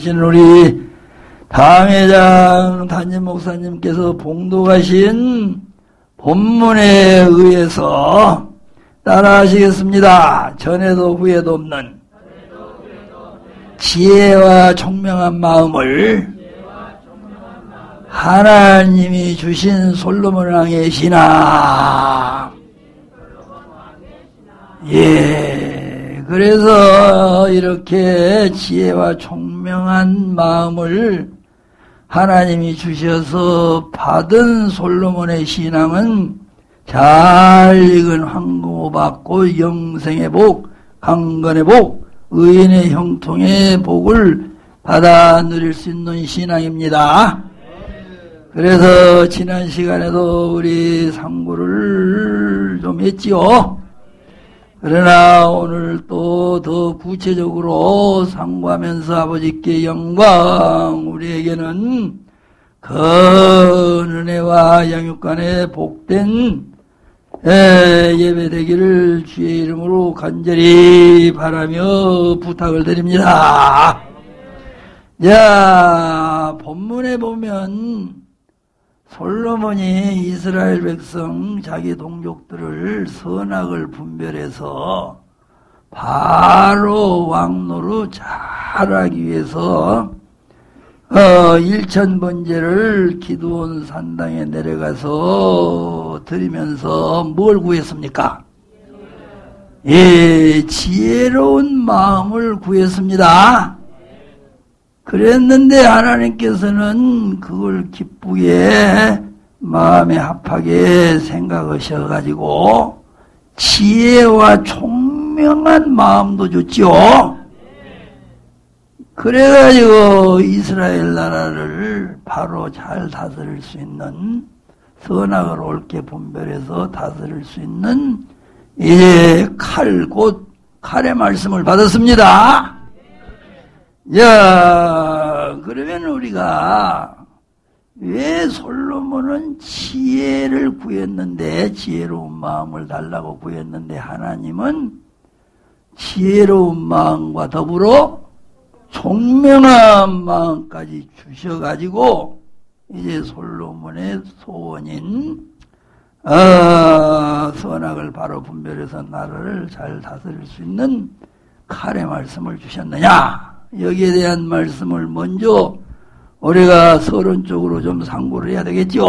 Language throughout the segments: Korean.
하신 우리 당회장 담임 목사님께서 봉독하신 본문에 의해서 따라하시겠습니다. 전에도 후에도 없는 지혜와 총명한 마음을 하나님이 주신 솔로몬 왕의 신앙. 예. 그래서 이렇게 지혜와 총명한 마음을 하나님이 주셔서 받은 솔로몬의 신앙은 잘 익은 황금호 받고 영생의 복, 강건의 복, 의인의 형통의 복을 받아 누릴 수 있는 신앙입니다. 그래서 지난 시간에도 우리 상고를 좀 했지요. 그러나 오늘 또 더 구체적으로 상고하면서 아버지께 영광 우리에게는 큰 은혜와 양육간에 복된 예배되기를 주의 이름으로 간절히 바라며 부탁을 드립니다. 자, 본문에 보면 솔로몬이 이스라엘 백성 자기 동족들을 선악을 분별해서 바로 왕노로 잘하기 위해서 어, 일천 번제를 기도원 산당에 내려가서 드리면서 뭘 구했습니까? 예, 지혜로운 마음을 구했습니다. 그랬는데 하나님께서는 그걸 기쁘게 마음에 합하게 생각하셔가지고 지혜와 총명한 마음도 줬지요. 그래가지고 이스라엘 나라를 바로 잘 다스릴 수 있는 선악을 옳게 분별해서 다스릴 수 있는 이제 칼, 곧 칼의 말씀을 받았습니다. 야, 그러면 우리가 왜 솔로몬은 지혜를 구했는데, 지혜로운 마음을 달라고 구했는데, 하나님은 지혜로운 마음과 더불어 총명한 마음까지 주셔가지고, 이제 솔로몬의 소원인, 어, 선악을 바로 분별해서 나라를 잘 다스릴 수 있는 칼의 말씀을 주셨느냐? 여기에 대한 말씀을 먼저 우리가 서론적으로 좀 상고를 해야 되겠죠.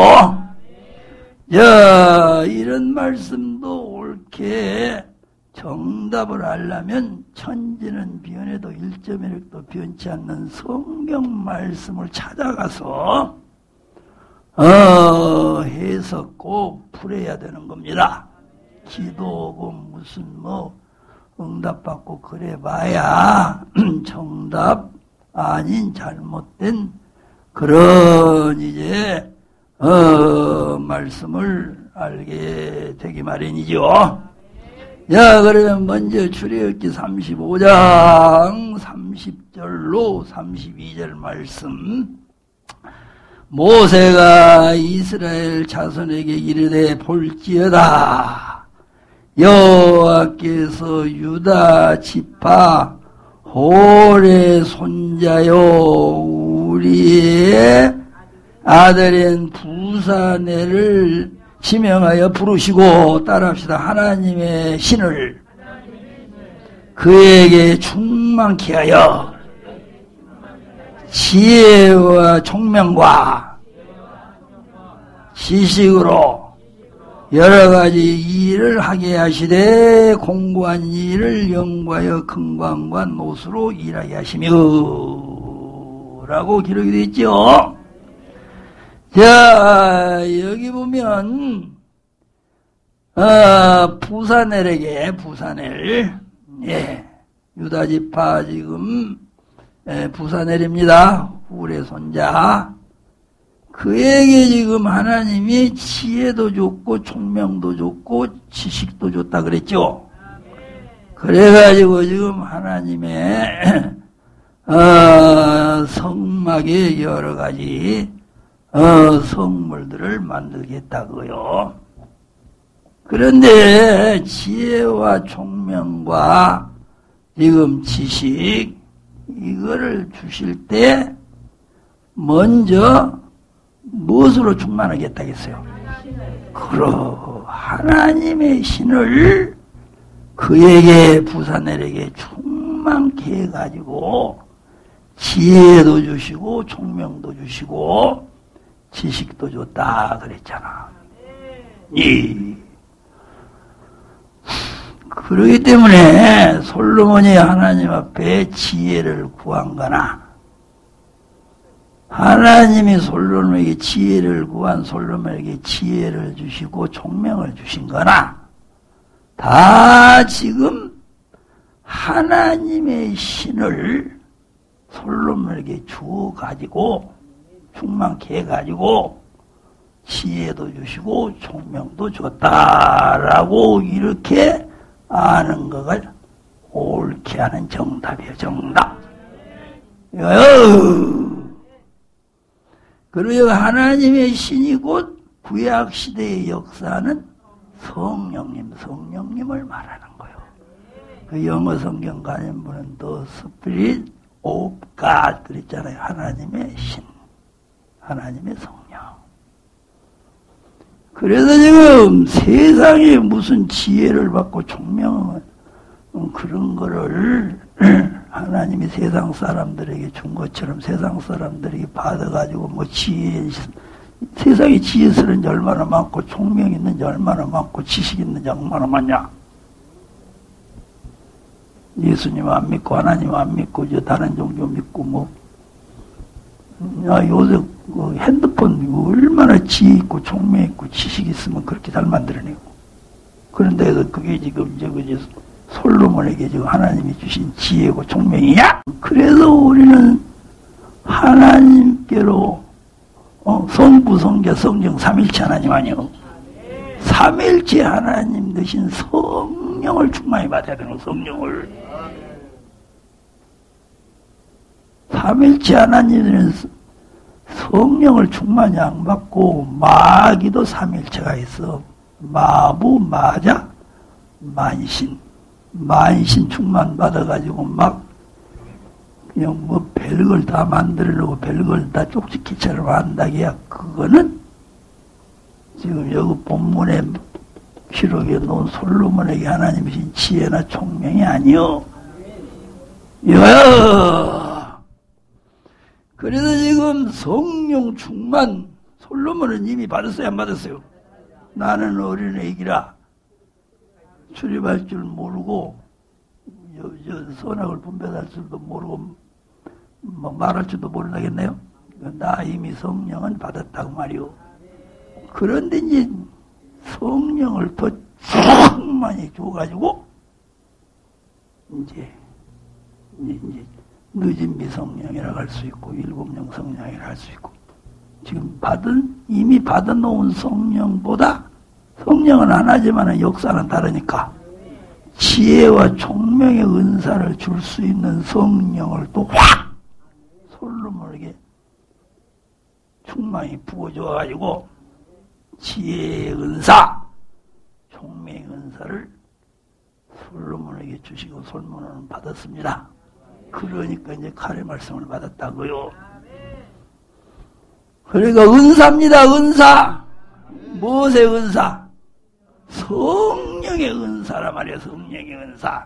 자, 이런 말씀도 옳게 정답을 하려면 천지는 변해도 1.1도 변치 않는 성경 말씀을 찾아가서 어, 해석 꼭 풀어야 되는 겁니다. 기도고 무슨 뭐 응답받고 그래봐야 정답 아닌 잘못된 그런 이제 어 말씀을 알게 되기 마련이죠. 자 그러면 먼저 출애굽기 35장 30절로 32절 말씀 모세가 이스라엘 자손에게 이르되 볼지어다 여호와께서 유다 지파 홀의 손자요 우리의 아들인 부사네를 지명하여 부르시고 따라합시다. 하나님의 신을 그에게 충만케 하여 지혜와 총명과 지식으로 여러 가지 일을 하게 하시되 공부한 일을 영과여 금광과 노수로 일하게 하시며 라고 기록이 되어 있죠. 자 여기 보면 어, 부산엘에게 부산엘 예, 유다지파 지금 예, 부산엘입니다. 후레 손자 그에게 지금 하나님이 지혜도 줬고 총명도 줬고 지식도 줬다 그랬죠. 그래가지고 지금 하나님의 어, 성막에 여러 가지 어, 성물들을 만들겠다고요. 그런데 지혜와 총명과 지금 지식 이거를 주실 때 먼저 무엇으로 충만하겠다겠어요? 그러 하나님의 신을 그에게 부산엘에게 충만케 해가지고 지혜도 주시고 총명도 주시고 지식도 줬다 그랬잖아. 이 그러기 때문에 솔로몬이 하나님 앞에 지혜를 구한 거나 하나님이 솔로몬에게 지혜를 구한 솔로몬에게 지혜를 주시고 총명을 주신 거나 다 지금 하나님의 신을 솔로몬에게 주어 가지고 충만케 해 가지고 지혜도 주시고 총명도 줬다라고 이렇게 아는 것을 옳게 하는 정답이에요 정답 그리고 하나님의 신이 곧 구약 시대의 역사는 성령님 성령님을 말하는 거예요 그 영어 성경 가진 분은 The Spirit of God 그랬잖아요 하나님의 신 하나님의 성령. 그래서 지금 세상에 무슨 지혜를 받고 총명은 그런 거를 하나님이 세상 사람들에게 준 것처럼 세상 사람들이 받아가지고 뭐 지혜, 세상에 지혜스러운 지 얼마나 많고 총명 있는 지 얼마나 많고 지식 있는 지 얼마나 많냐. 예수님 안 믿고 하나님 안 믿고 저 다른 종교 믿고 뭐 야, 요새 그 핸드폰 얼마나 지혜 있고 총명 있고 지식 있으면 그렇게 잘 만들어내고. 그런데 그게 지금 저기 솔로몬에게 지금 하나님이 주신 지혜고 총명이야? 그래서 우리는 하나님께로 어, 성부, 성자, 성령, 삼일체 하나님 아니요. 삼일체 하나님 대신 성령을 충만히 받아야 되는 성령을. 삼일체 하나님은 성령을 충만히 안 받고 마귀도 삼일체가 있어. 마부, 마자, 만신. 만신 충만 받아가지고 막 그냥 뭐 별걸 다 만들려고 별걸 다 쪽지기처럼 한다기야. 그거는 지금 여기 본문에 기록에 놓은 솔로몬에게 하나님이 신 지혜나 총명이 아니요. 야! 그래서 지금 성령 충만 솔로몬은 이미 받았어요 안 받았어요? 나는 어린애기라 출입할 줄 모르고 저, 저 선악을 분별할 줄도 모르고 뭐 말할 줄도 모르겠네요. 나 이미 성령은 받았다고 말이오. 그런데 이제 성령을 더 충만히 줘가지고 이제 이제 늦은 미성령이라고 할 수 있고 일곱령 성령이라고 할 수 있고 지금 받은 이미 받아놓은 성령보다 성령은 하나지만 역사는 다르니까 지혜와 총명의 은사를 줄 수 있는 성령을 또 확 솔로몬에게 충만히 부어줘가지고 지혜의 은사, 총명의 은사를 솔로몬에게 주시고 솔로몬은 받았습니다. 그러니까 이제 칼의 말씀을 받았다고요. 그러니까 은사입니다. 은사. 무엇의 은사? 성령의 은사라 말이야. 성령의 은사.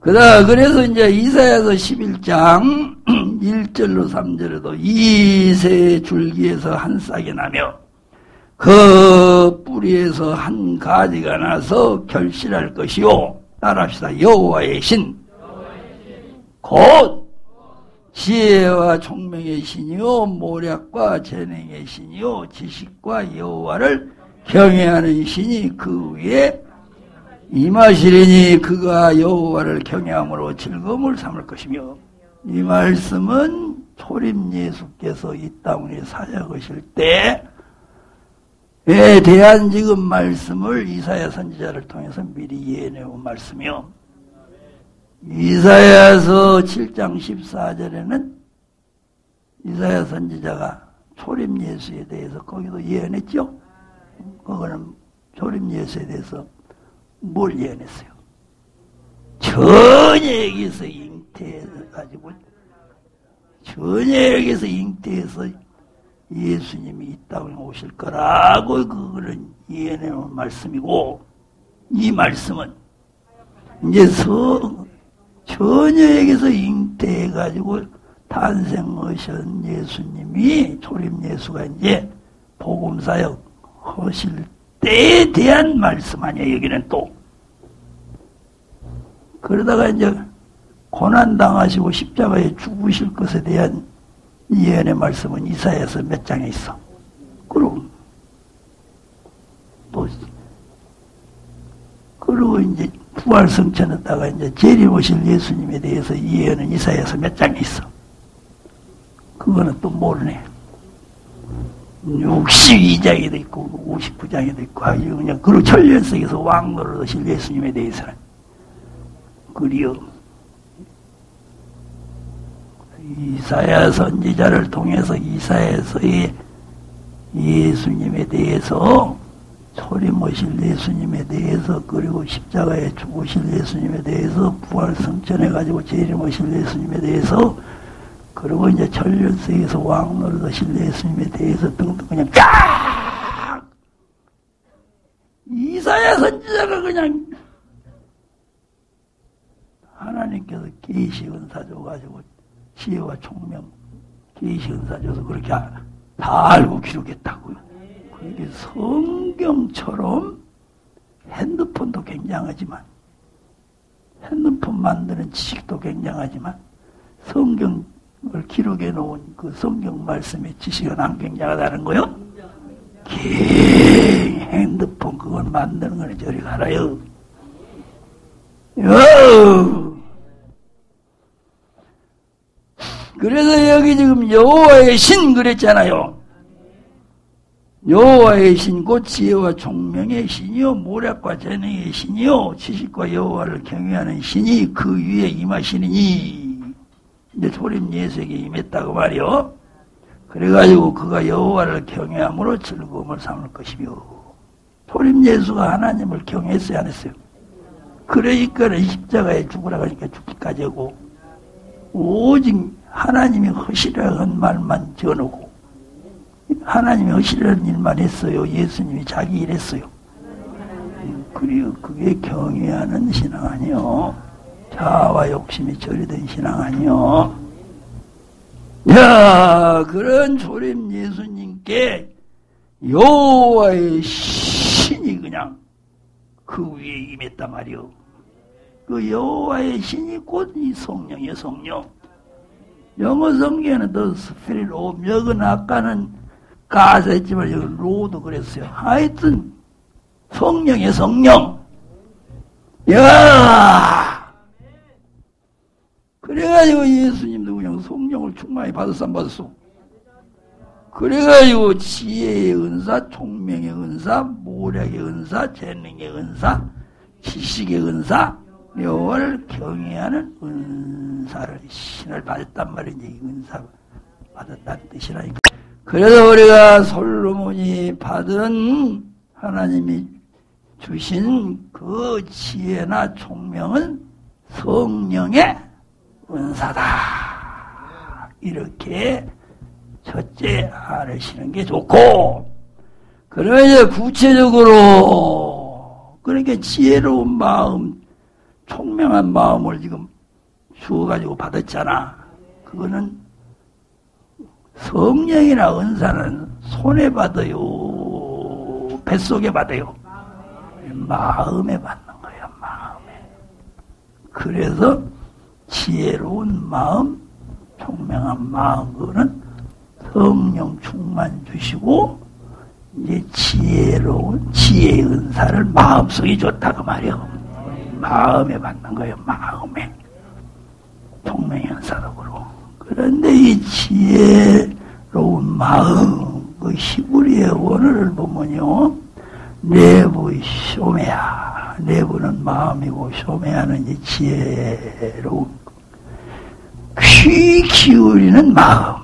그다 그래서 이제 이사야서 11장 1절로 3절에도 이새 줄기에서 한 싹이 나며 그 뿌리에서 한 가지가 나서 결실할 것이요 따라합시다. 여호와의 신. 곧 지혜와 총명의 신이요 모략과 재능의 신이요 지식과 여호와를 경외하는 신이 그 위에 임하시리니 그가 여호와를 경외함으로 즐거움을 삼을 것이며 이 말씀은 초림 예수께서 이 땅에 사역하실 때에 대한 지금 말씀을 이사야 선지자를 통해서 미리 예언해온 말씀이요. 이사야서 7장 14절에는 이사야 선지자가 초림 예수에 대해서 거기도 예언했죠. 그거는 초림 예수에 대해서 뭘 예언했어요? 전에에게서 잉태해 가지고 전에에게서 잉태해서 예수님이 이 땅에 오실 거라고 그거는 이해해놓은 말씀이고 이 말씀은 이제 서 전혀에게서 잉태해가지고 탄생하신 예수님이 초림 예수가 이제 복음사역 하실 때에 대한 말씀 아니야 여기는 또 그러다가 이제 고난당하시고 십자가에 죽으실 것에 대한 예언의 말씀은 이사야서 몇 장에 있어. 그럼 또 그리고 이제 부활성천에다가 이제 재림 오실 예수님에 대해서 예언은 이사야서 몇 장에 있어. 그거는 또 모르네. 62장에도 있고 59장에도 있고 그냥 그리고 천년석에서 왕노를 하실 예수님에 대해서는 그리요 이사야 선지자를 통해서 이사야서의 예수님에 대해서 소리 모실 예수님에 대해서 그리고 십자가에 죽으실 예수님에 대해서 부활 성천해 가지고 재림오실 예수님에 대해서 그리고 이제 천년세에서 왕노를 하실 예수님에 대해서 등등 그냥 쫙 이사야 선지자가 그냥 하나님께서 계시 은사 줘가지고 지혜와 총명 계시 은사 줘서 그렇게 다 알고 기록했다고요. 그게 성경처럼 핸드폰도 굉장하지만 핸드폰 만드는 지식도 굉장하지만 성경을 기록해 놓은 그 성경 말씀의 지식은 안 굉장하다는 거요. 개 핸드폰 그걸 만드는 거는 저리 가라요. 요! 그래서 여기 지금 여호와의 신 그랬잖아요. 여호와의 신곧 지혜와 총명의 신이요 모략과 재능의 신이요 지식과 여호와를 경외하는 신이 그 위에 임하시니 이제 소림 예수에게 임했다고 말이요. 그래가지고 그가 여호와를 경외함으로 즐거움을 삼을 것이며 소림 예수가 하나님을 경외했어요 안 했어요? 그러니까 십자가에 죽으라 하니까 죽기까지 하고 오직 하나님이 허시라 한 말만 전하고 하나님이 허시라는 일만 했어요. 예수님이 자기 일 했어요. 그리고 그게 경외하는 신앙 아니요. 자아와 욕심이 처리된 신앙 아니요. 야, 그런 조림 예수님께 여호와의 신이 그냥 그 위에 임했단 말이요. 그 여호와의 신이 곧 이 성령이요, 성령. 영어 성경에는 The Spirit of 여건 아까는 God 했지만 여기 Lord 그랬어요. 하여튼 성령의 성령. 야 그래가지고 예수님도 그냥 성령을 충만히 받았어 안 받았어? 그래가지고 지혜의 은사, 총명의 은사, 모략의 은사, 재능의 은사, 지식의 은사, 묘를 경외하는 은사를 신을 받았단 말이지 은사 받았다는 뜻이라니까. 그래서 우리가 솔로몬이 받은 하나님이 주신 그 지혜나 총명은 성령의 은사다. 이렇게 첫째 알으시는 게 좋고, 그러면 이제 구체적으로, 그러니까 지혜로운 마음, 총명한 마음을 지금 주어가지고 받았잖아. 그거는 성령이나 은사는 손에 받아요? 뱃속에 받아요? 마음에 받는 거야, 마음에. 그래서 지혜로운 마음, 총명한 마음, 그거는 성령 충만 주시고, 이제 지혜로운 지혜의 은사를 마음속에 줬다고 말이요. 마음에 받는 거예요, 마음에. 총명의 은사도 그러고. 그런데 이 지혜로운 마음, 그 히브리의 원어를 보면요, 내부 쇼메야. 내부는 마음이고, 쇼메야는 이제 지혜로운. 귀 기울이는 마음,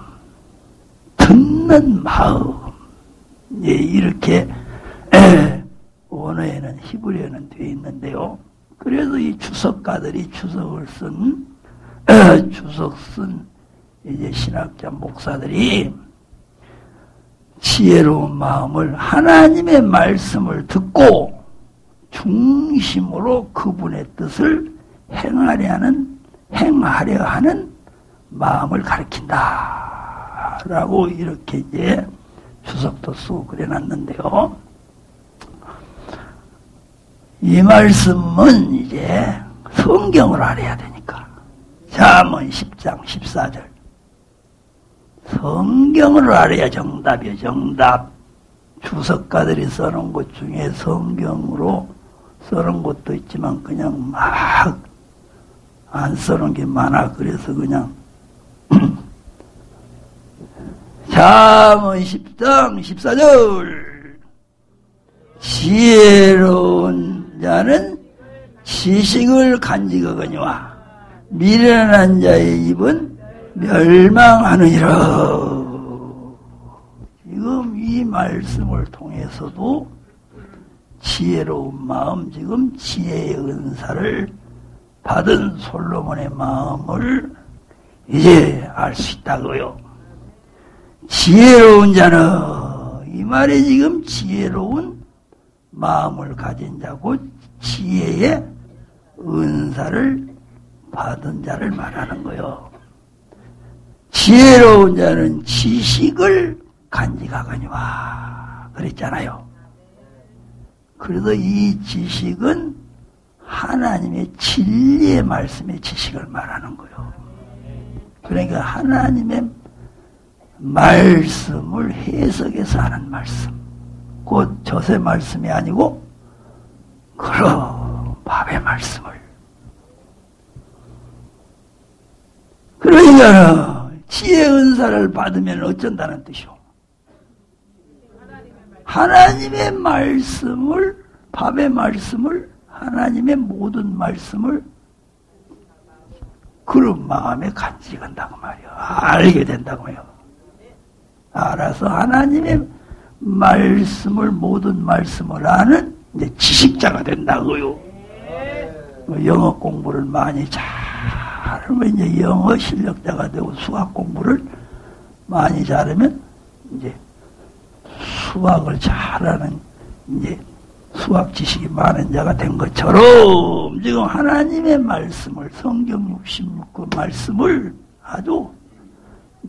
듣는 마음. 예, 이렇게, 원어에는, 히브리어는 되어 있는데요. 그래서 이 추석가들이 추석을 쓴 추석 쓴 이제 신학자 목사들이 지혜로운 마음을 하나님의 말씀을 듣고 중심으로 그분의 뜻을 행하려 하는 행하려 하는 마음을 가리킨다. 라고 이렇게 이제 추석도 쓰고 그래 놨는데요. 이 말씀은 이제 성경을 알아야 되니까. 잠언 10장 14절. 성경을 알아야 정답이에요, 정답. 주석가들이 써놓은 것 중에 성경으로 써놓은 것도 있지만 그냥 막 안 써놓은 게 많아. 그래서 그냥 잠언 10장 14절 지혜로운 자는 지식을 간직하거니와 미련한 자의 입은 멸망하느니라. 지금 이 말씀을 통해서도 지혜로운 마음, 지금 지혜의 은사를 받은 솔로몬의 마음을 이제 알 수 있다고요. 지혜로운 자는 이 말에 지금 지혜로운 마음을 가진 자고 지혜의 은사를 받은 자를 말하는 거요. 지혜로운 자는 지식을 간직하거니와 그랬잖아요. 그래서 이 지식은 하나님의 진리의 말씀의 지식을 말하는 거예요. 그러니까 하나님의 말씀을 해석해서 하는 말씀. 곧 저세 말씀이 아니고 그럼 밥의 말씀을. 그러니까 은사를 받으면 어쩐다는 뜻이오. 하나님의 말씀을 밥의 말씀을 하나님의 모든 말씀을 그런 마음에 간직한다고 말이야. 알게 된다고 말이야. 알아서 하나님의 말씀을 모든 말씀을 아는 이제 지식자가 된다고요. 뭐 영어 공부를 많이 잘 하면 이제 영어 실력자가 되고 수학 공부를 많이 잘하면 이제 수학을 잘하는 이제 수학 지식이 많은 자가 된 것처럼 지금 하나님의 말씀을 성경 66권 말씀을 아주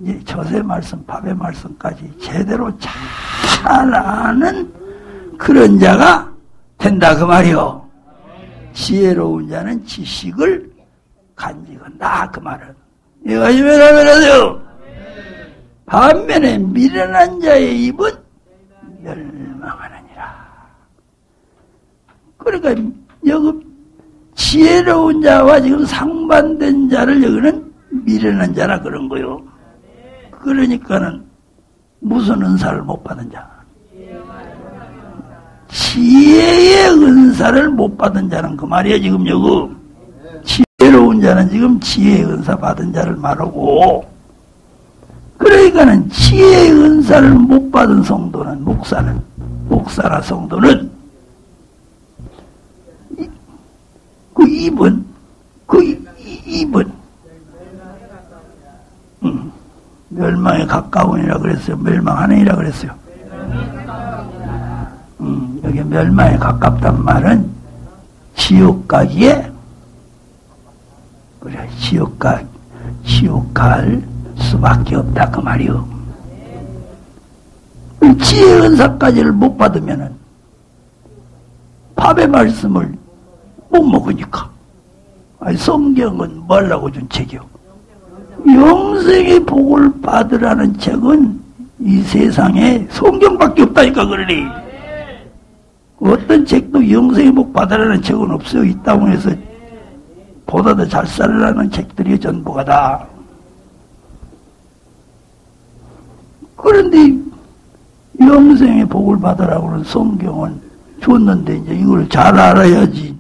이제 저세 말씀, 밥의 말씀까지 제대로 잘 아는 그런 자가 된다 그 말이요. 지혜로운 자는 지식을 간직한다 그 말은. 이것이 왜냐면요. 반면에 미련한 자의 입은 멸망하느니라. 그러니까 여기 지혜로운 자와 지금 상반된 자를 여기는 미련한 자라 그런 거요. 그러니까는 무슨 은사를 못 받은 자? 지혜의 은사를 못 받은 자는 그 말이야 지금 여기 지혜로운 자는 지금 지혜의 은사 받은 자를 말하고 그러니까는 지혜의 은사를 못 받은 성도는 목사는 목사나 성도는 그 입은 그 입은 음. 멸망에 가까운이라 그랬어요. 멸망하느니라 그랬어요. 음, 여기 멸망에 가깝단 말은 지옥 가기에 지옥 가 지옥 갈 수밖에 없다 그 말이요. 지혜 은사까지를 못 받으면은 밥의 말씀을 못 먹으니까. 아니 성경은 뭐라고 준 책이요? 영생의 복을 받으라는 책은 이 세상에 성경밖에 없다니까 그러니 어떤 책도 영생의 복 받으라는 책은 없어요 이 땅에서 보다 더 잘 살라는 책들이 전부가 다 그런데 영생의 복을 받으라고는 성경은 줬는데 이제 이걸 잘 알아야지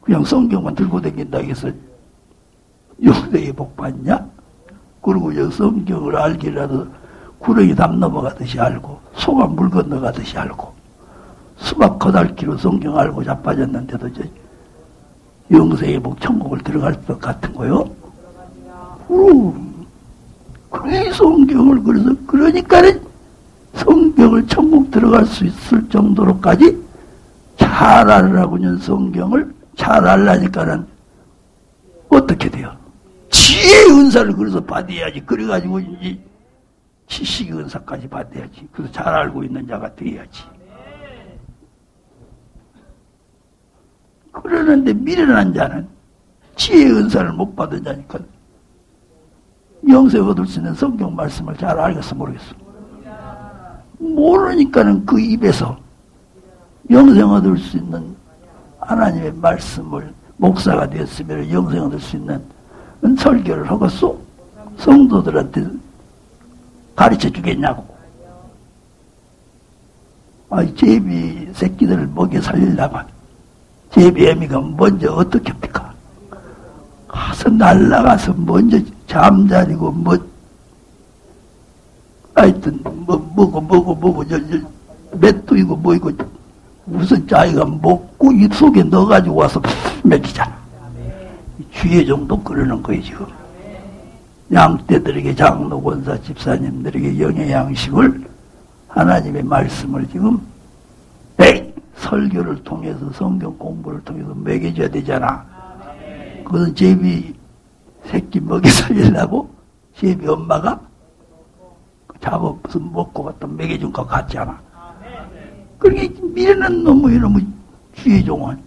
그냥 성경만 들고 다닌다 해서 영생의 복 받냐? 그리고 여 성경을 알기라도 구렁이 담 넘어가듯이 알고 소가 물 건너가듯이 알고 수박 거달기로 성경 알고 자빠졌는데도 저 영생의 복 천국을 들어갈 것 같은 거요? 그럼 그래 성경을 그래서 그러니까는 성경을 천국 들어갈 수 있을 정도로까지 잘 알으라고는 성경을 잘 알라니까는 어떻게 돼요? 지혜의 은사를 그래서 받아야지. 그래가지고 이제 지식의 은사까지 받아야지. 그래서 잘 알고 있는 자가 돼야지. 그러는데 미련한 자는 지혜의 은사를 못 받은 자니까 영생 얻을 수 있는 성경 말씀을 잘 알겠어 모르겠어. 모르니까는 그 입에서 영생 얻을 수 있는 하나님의 말씀을 목사가 되었으면 영생 얻을 수 있는 설교를 하겠소? 성도들한테 가르쳐 주겠냐고. 아이, 제비 새끼들을 먹여 살리려면 제비 애미가 먼저 어떻게 합니까? 가서 날라가서 먼저 잠자리고 뭐 하여튼 뭐 뭐고 뭐고 뭐고 맷두이고 뭐이고 무슨 자기가 먹고 입 속에 넣어가지고 와서 먹이잖아. 주의 정도 그러는 거예요 지금. 양떼들에게 장로 권사 집사님들에게 영의 양식을 하나님의 말씀을 지금 설교를 통해서 성경 공부를 통해서 먹여줘야 되잖아. 그것은 제비 새끼 먹여 살리려고 제비 엄마가 잡아 무슨 먹고 갖다 먹여준 것 같잖아. 그러니까 미련한 놈의 이놈의 주의 종은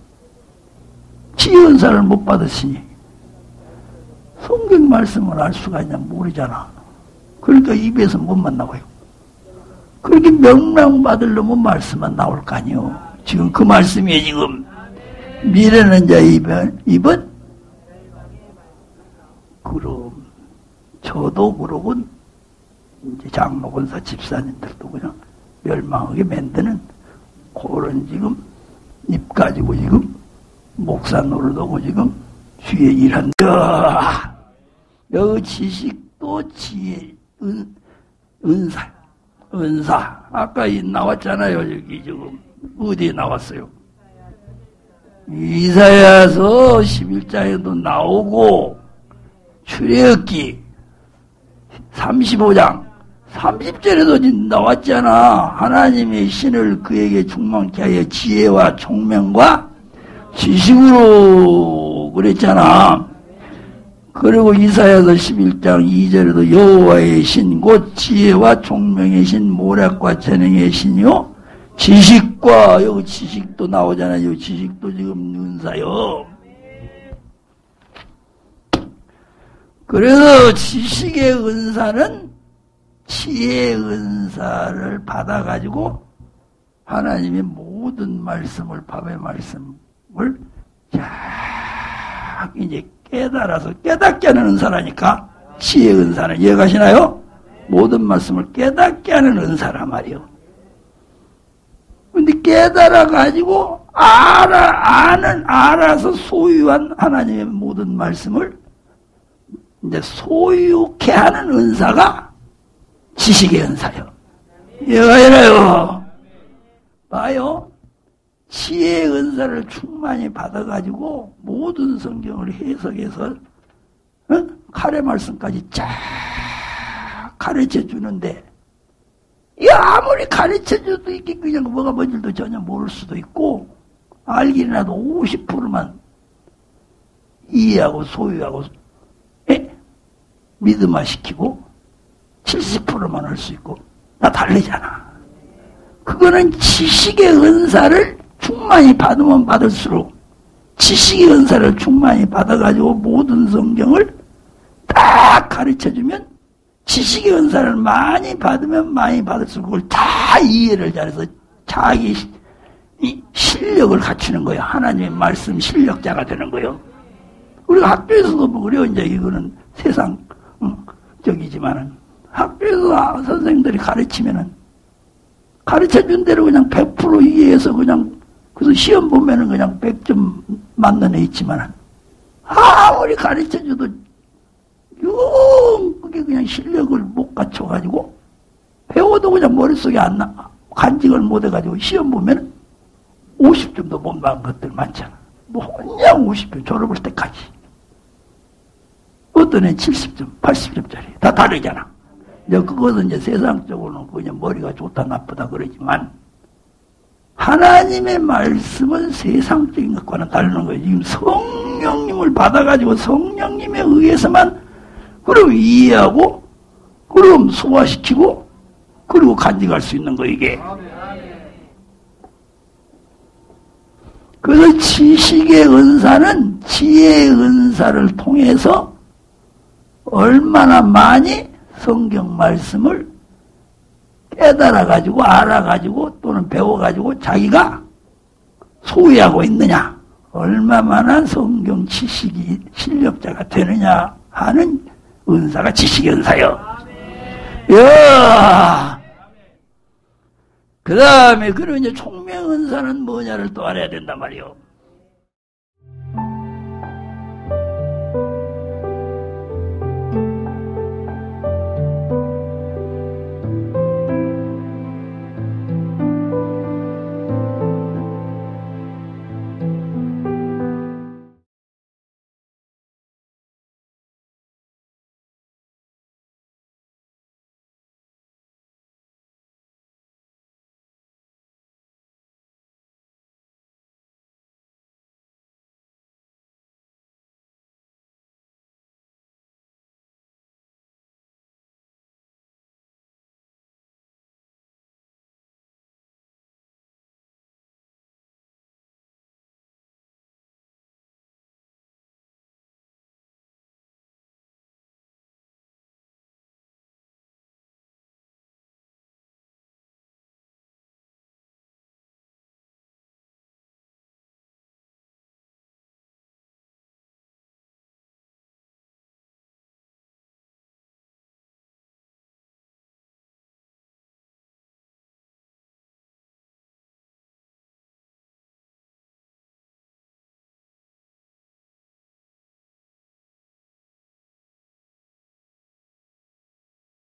지연사를 못 받았으니 성경 말씀을 알 수가 있냐 모르잖아. 그러니까 입에서 못 만나고요. 그렇게 명명받으려면 말씀만 나올 거 아니요. 지금 그 말씀이 지금 미래는 자 입은, 입은 그럼 저도 그러고 이제 장로 권사 집사님들도 그냥 멸망하게 만드는 그런 지금 입 가지고 지금 목사 노릇하고 지금 주에 일한다. 여 지식도 지혜, 은, 은사, 은사. 아까 나왔잖아요. 여기 지금 어디에 나왔어요? 이사야서 11장에도 나오고 출애굽기 35장 30절에도 나왔잖아. 하나님의 신을 그에게 충만케 하여 지혜와 총명과 지식으로 그랬잖아. 그리고 이사야서 11장 2절에도 여호와의 신, 곧 지혜와 총명의 신, 모략과 재능의 신이요. 지식과, 여기 지식도 나오잖아요. 지식도 지금 은사요. 그래서 지식의 은사는 지혜의 은사를 받아가지고 하나님의 모든 말씀을, 밥의 말씀을 쫙 이제 깨달아서 깨닫게 하는 은사라니까 지혜의 은사는 이해가시나요? 모든 말씀을 깨닫게 하는 은사란 말이요. 근데 깨달아 가지고 알아 아는 알아서 소유한 하나님의 모든 말씀을 이제 소유케 하는 은사가 지식의 은사요. 이해가시나요? 봐요. 지혜의 은사를 충만히 받아가지고 모든 성경을 해석해서 어? 칼의 말씀까지 쫙 가르쳐 주는데 이 아무리 가르쳐 줘도 이게 그냥 뭐가 뭔지도 전혀 모를 수도 있고 알기라도 50%만 이해하고 소유하고 에? 믿음화 시키고 70%만 할 수 있고 나 다르잖아. 그거는 지식의 은사를 충만히 받으면 받을수록 지식의 은사를 충만히 받아가지고 모든 성경을 딱 가르쳐주면 지식의 은사를 많이 받으면 많이 받을수록 그걸 다 이해를 잘해서 자기 실력을 갖추는 거예요. 하나님의 말씀 실력자가 되는 거예요. 우리가 학교에서도 뭐 그래요. 이제 이거는 세상 적이지만은 학교에서 선생님들이 가르치면은 가르쳐 준 대로 그냥 100% 이해해서 그냥 그래서 시험 보면은 그냥 100점 맞는 애 있지만은 아무리 가르쳐 줘도 영 그냥 실력을 못 갖춰가지고 배워도 그냥 머릿속에 안 나, 간직을 못 해가지고 시험 보면 50점도 못 받은 것들 많잖아. 뭐 그냥 50점 졸업할 때까지. 어떤 애 70점, 80점짜리 다 다르잖아. 이제 그것은 이제 세상적으로는 그냥 머리가 좋다 나쁘다 그러지만 하나님의 말씀은 세상적인 것과는 다른 거예요. 지금 성령님을 받아가지고 성령님에 의해서만 그럼 이해하고 그럼 소화시키고 그리고 간직할 수 있는 거 이게. 그래서 지식의 은사는 지혜의 은사를 통해서 얼마나 많이 성경 말씀을 깨달아가지고 알아가지고 또는 배워가지고 자기가 소유하고 있느냐 얼마만한 성경 지식이 실력자가 되느냐 하는 은사가 지식의 은사요. 야. 그 다음에 그런 이제 총명 은사는 뭐냐를 또 알아야 된단 말이요.